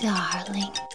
darling.